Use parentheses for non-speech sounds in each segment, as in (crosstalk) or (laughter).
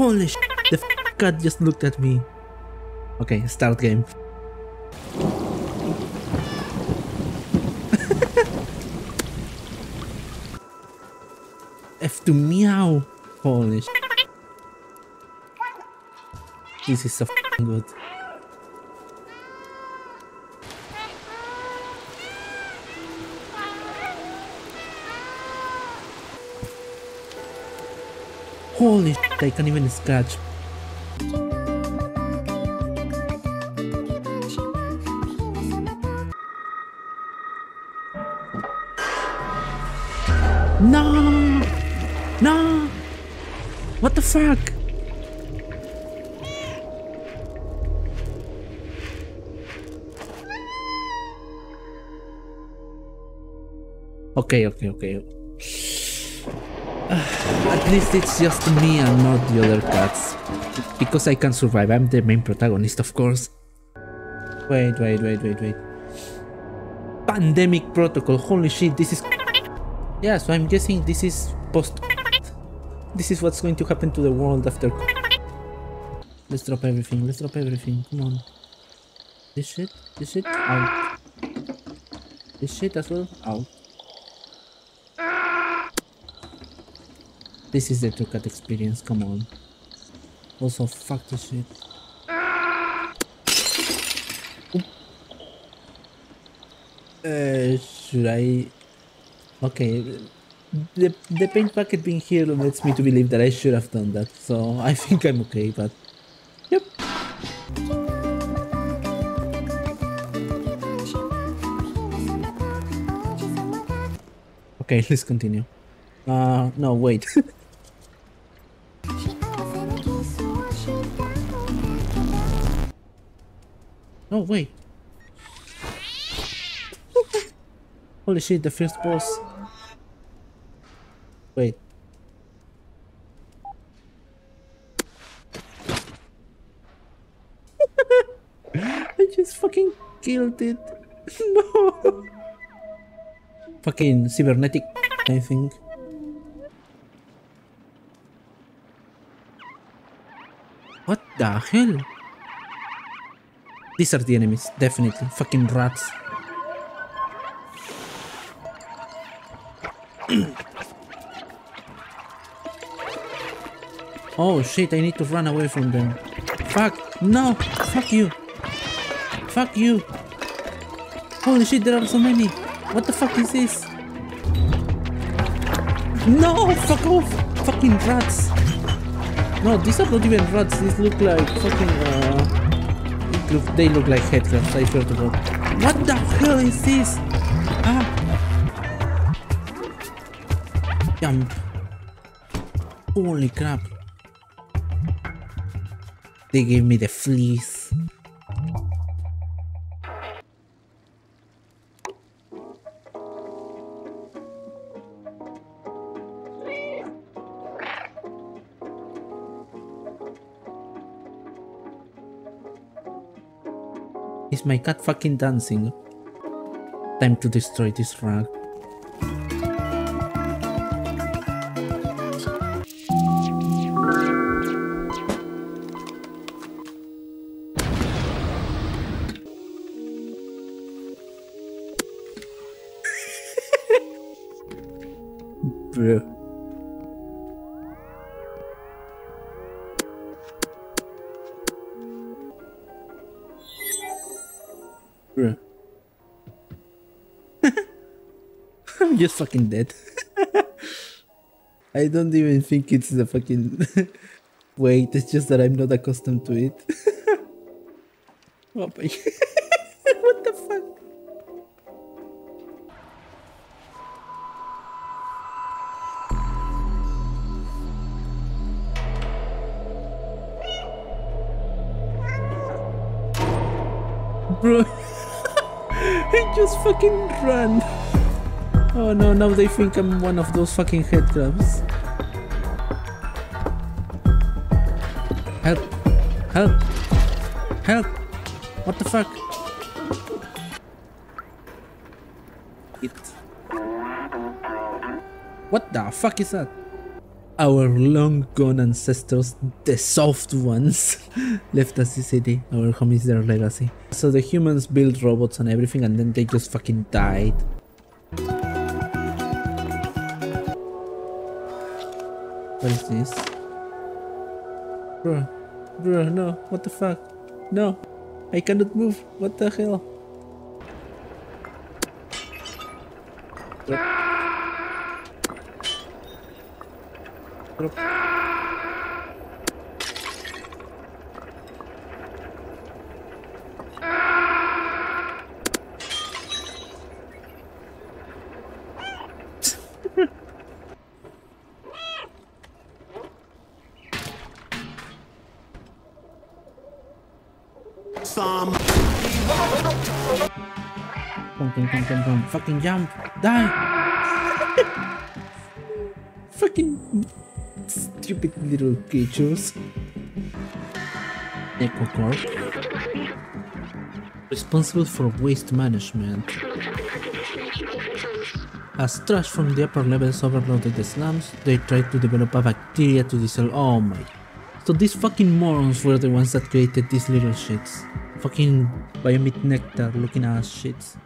Holy sh! The cat just looked at me. Okay, start game. (laughs) F to meow. Holy sh! This is so good. Holy shit, I can't even scratch. No! No! What the fuck? Okay, okay, okay. At least it's just me and not the other cats. Because I can survive. I'm the main protagonist, of course. Wait, wait, wait, wait, wait. Pandemic protocol. Holy shit, this is... Yeah, so I'm guessing this is post... This is what's going to happen to the world after... Let's drop everything. Let's drop everything. Come on. This shit? This shit? Out. This shit as well? Out. This is the two cat experience, come on. Also, fuck this shit. Uh, should I... Okay, the, the paint bucket being here lets me to believe that I should have done that, so (laughs) I think I'm okay, but... Yep. Okay, (laughs) let's continue. Uh, no, wait. (laughs) oh, wait. Holy shit, the first boss. Wait. (laughs) I just fucking killed it. (laughs) no. Fucking cybernetic, I think. What the hell? These are the enemies, definitely. Fucking rats. (clears throat) oh shit, I need to run away from them. Fuck, no, fuck you. Fuck you. Holy shit, there are so many. What the fuck is this? No, fuck off. Fucking rats. No, these are not even rats. These look like fucking. Uh, look, they look like headcrabs. I swear to. What the hell is this? Ah. Jump. Holy crap. They gave me the fleas. Is my cat fucking dancing? Time to destroy this rug. (laughs) Bro. Bruh. (laughs) I'm just fucking dead. (laughs) I don't even think it's the fucking (laughs) wait, it's just that I'm not accustomed to it. oh my what the fuck? Bro, I just fucking ran. Oh no, now they think I'm one of those fucking headcrabs. Help! Help! Help! What the fuck? It. What the fuck is that? Our long gone ancestors, the soft ones, (laughs) left us the city. Our home is their legacy. So the humans built robots and everything and then they just fucking died. What is this? Bruh, bruh, no, what the fuck? No, I cannot move, what the hell? Drop. Some Come, come, come, come, come. Fucking jump. Die. (laughs) Fucking stupid little creatures. Echo Corp. Responsible for waste management. As trash from the upper levels overloaded the slums, they tried to develop a bacteria to dissolve. Oh my. So these fucking morons were the ones that created these little shits. Fucking biomit nectar looking ass shits.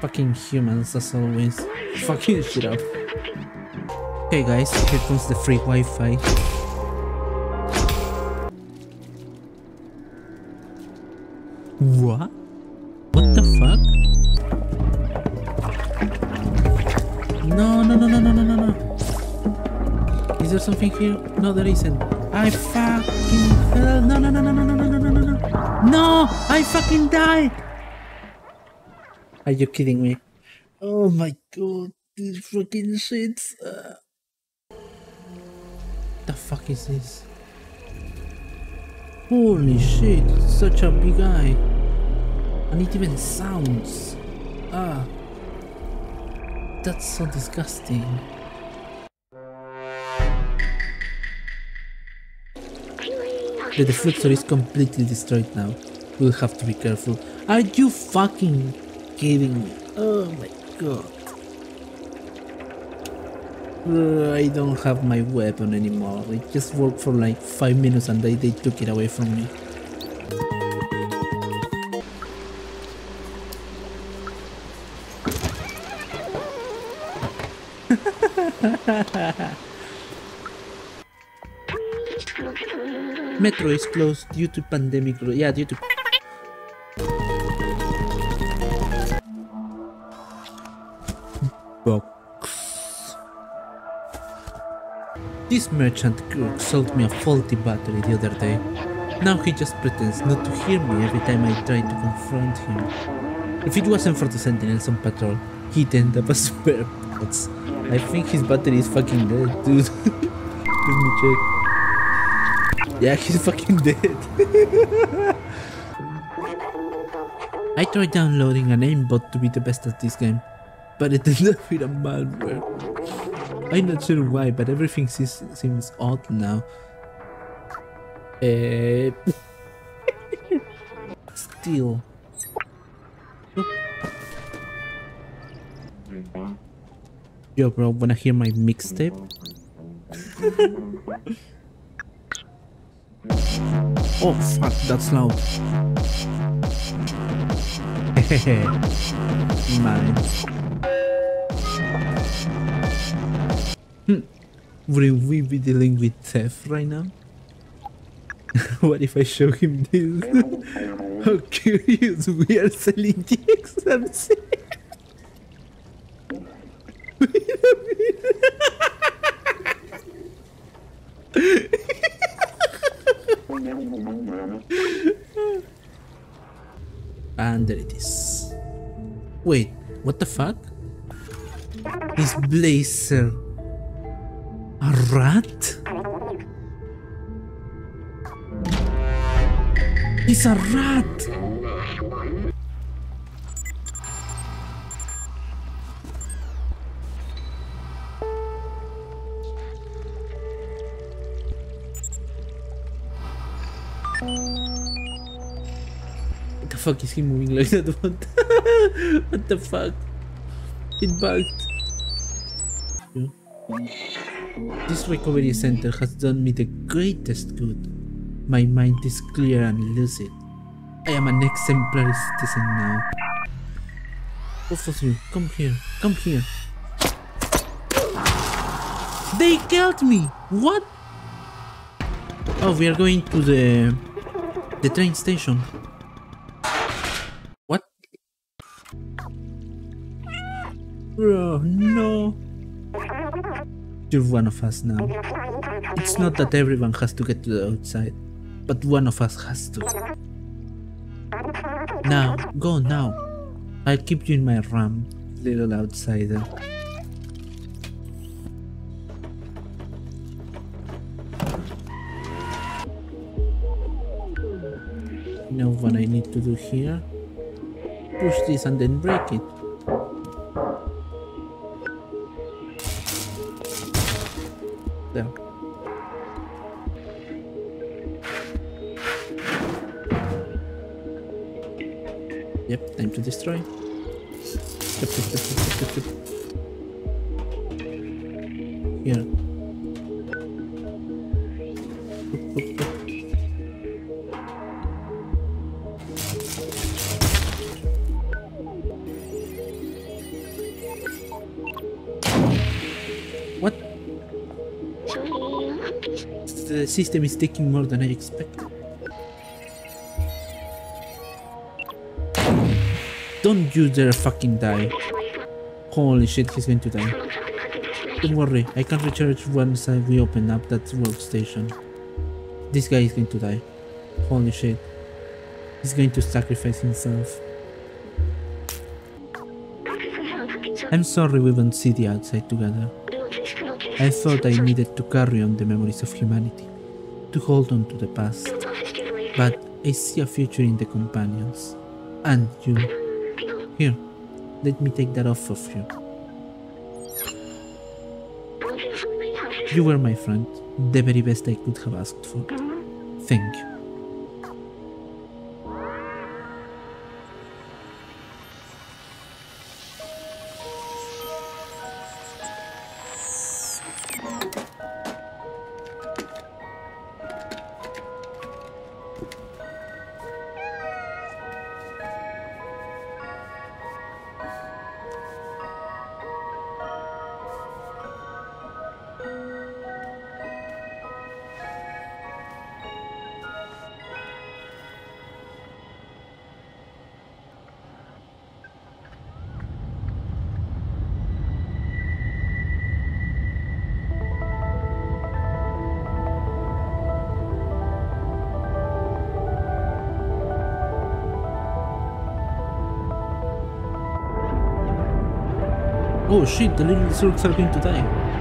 Fucking humans as always. (laughs) Fucking shit up. Okay guys, here comes the free Wi-Fi. What? What the fuck? No, no, no, no, no, no, no, no. Is there something here? No, there isn't. I fucking hell. No, no, no, no, no, no, no, no, no, no, no. No! I fucking died! Are you kidding me? Oh my god, these fucking shits. Uh, the fuck is this? Holy shit, such a big eye. And it even sounds. Ah. That's so disgusting. The deflector is completely destroyed now. We'll have to be careful. Are you fucking kidding me? Oh my god. Uh, I don't have my weapon anymore. It just worked for like 5 minutes and they, they took it away from me. (laughs) Metro is closed due to pandemic. Yeah, due to This merchant crook sold me a faulty battery the other day. Now he just pretends not to hear me every time I try to confront him. If it wasn't for the sentinels on patrol, he'd end up as (laughs) spare parts. I think his battery is fucking dead, (laughs) dude. Let me check. Yeah, he's fucking dead. (laughs) I tried downloading an aimbot to be the best at this game, but it ended up with a malware. I'm not sure why, but everything seems, seems odd now. Eh, (laughs) Still. Yo, bro, wanna hear my mixtape? (laughs) oh, fuck, that's loud. (laughs) Mine. Hmm. Wouldn't we be dealing with theft right now? (laughs) what if I show him this? (laughs) How curious we are selling the XMC. Wait a minute. and there it is. Wait, what the fuck? His blazer. A rat? He's a rat! What the fuck is he moving like that? (laughs) What (laughs) what the fuck? It bugged. This recovery center has done me the greatest good. My mind is clear and lucid. I am an exemplary citizen now. Both of you, come here, come here. They killed me! What? Oh, we are going to the the train station. What? Bro, no. You're one of us now. It's not that everyone has to get to the outside, but one of us has to. Now, go now. I'll keep you in my ram, little outsider. Now what I need to do here? Push this and then break it. There. Yep, time to destroy. Yep, yep, yep. Here. Oop, oop, oop. The system is taking more than I expected. Don't you dare fucking die. Holy shit, he's going to die. Don't worry, I can recharge once I we open up that workstation. This guy is going to die. Holy shit. He's going to sacrifice himself. I'm sorry we won't see the outside together. I thought I needed to carry on the memories of humanity, to hold on to the past. But I see a future in the companions. And you. Here, let me take that off of you. You were my friend, the very best I could have asked for. Thank you. Oh shit, the little Zurks are going to die.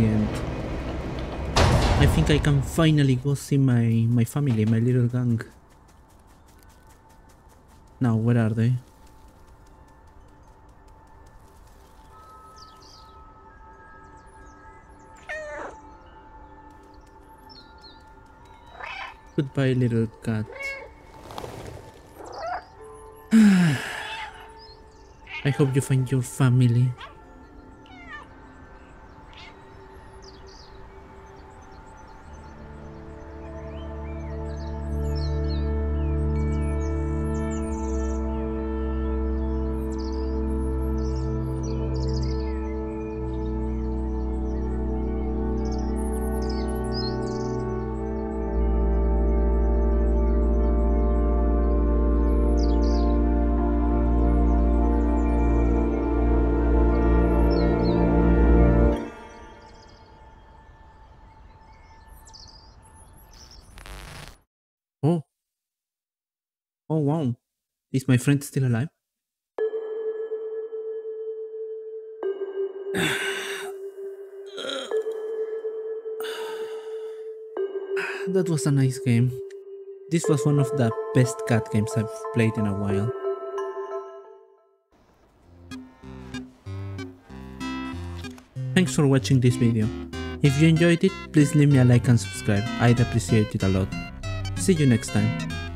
The end. I think I can finally go see my, my family, my little gang. Now, where are they? Goodbye, little cat. (sighs) I hope you find your family. Is my friend still alive? (sighs) that was a nice game. This was one of the best cat games I've played in a while. Thanks for watching this video. If you enjoyed it, please leave me a like and subscribe, I'd appreciate it a lot. See you next time.